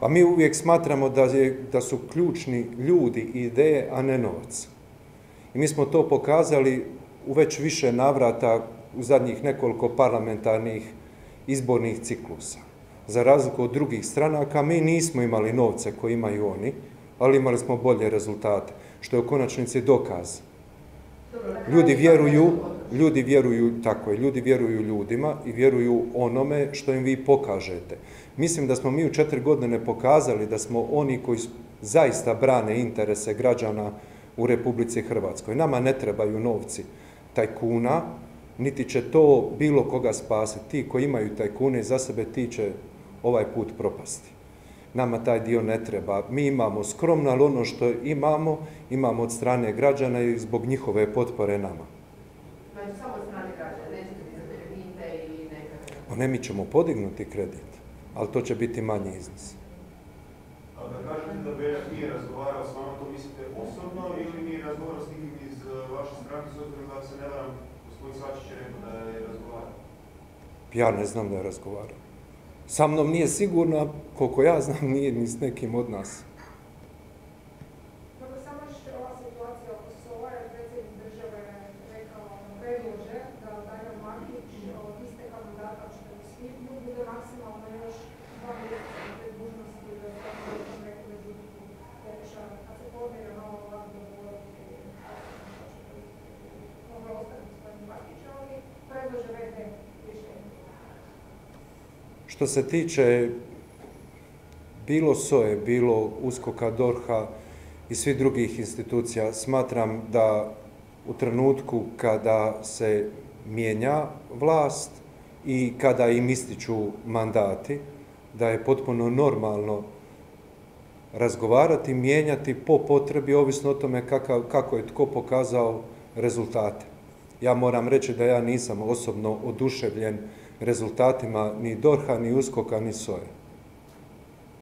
Pa mi uvijek smatramo da, je, da su ključni ljudi i ideje, a ne novac. I mi smo to pokazali u već više navrata u zadnjih nekoliko parlamentarnih izbornih ciklusa. Za razliku od drugih stranaka, mi nismo imali novce koje imaju oni, ali imali smo bolje rezultate, što je u konačnici dokaz. Ljudi vjeruju, ljudi vjeruju, tako ljudi vjeruju ljudima i vjeruju onome što im vi pokažete. Mislim da smo mi u četiri godine pokazali da smo oni koji zaista brane interese građana u Republici Hrvatskoj. Nama ne trebaju novci tajkuna, niti će to bilo koga spasiti. Ti koji imaju tajkune za sebe, ti će ovaj put propasti. Nama taj dio ne treba. Mi imamo skromno, ali ono što imamo, imamo od strane građana i zbog njihove potpore nama. Znači samo od strane građana, nećete vi za kredite i nekakve... Pa ne, mi ćemo podignuti kredit, ali to će biti manji iznos. A da kažete da Beljak nije razgovarao s vama, to mislite osobno ili nije razgovarao s nikim iz eh, vaše stranke, s obzirom da se ne varam, gospodin Svačić je rekao da je razgovarao? Ja ne znam da je razgovarao. Sa mnom nije sigurno, a koliko ja znam, nije ni s nekim od nas. Što se tiče bilo SOE, bilo USKOK-a, DORH-a i svih drugih institucija, smatram da u trenutku kada se mijenja vlast i kada im ističu mandati, da je potpuno normalno razgovarati, mijenjati po potrebi, ovisno o tome kakav, kako je tko pokazao rezultate. Ja moram reći da ja nisam osobno oduševljen rezultatima ni DORH-a, ni USKOK-a, ni SOE.